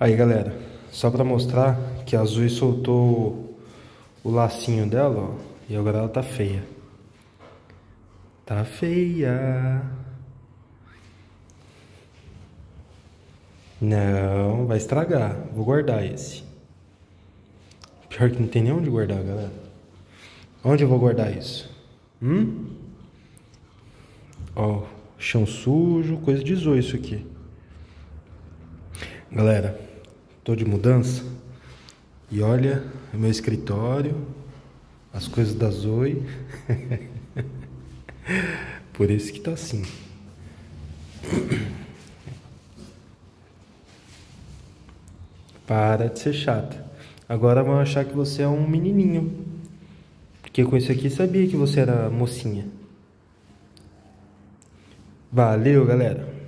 Aí, galera, só pra mostrar que a Zoe soltou o lacinho dela, ó. E agora ela tá feia. Tá feia. Não, vai estragar. Vou guardar esse. Pior que não tem nem onde guardar, galera. Onde eu vou guardar isso? Hum? Ó, chão sujo, coisa de zoio isso aqui. Galera, tô de mudança. E olha o meu escritório, as coisas da Zoe. Por isso que tá assim. Para de ser chata. Agora vão achar que você é um menininho. Porque com isso aqui sabia que você era mocinha. Valeu, galera.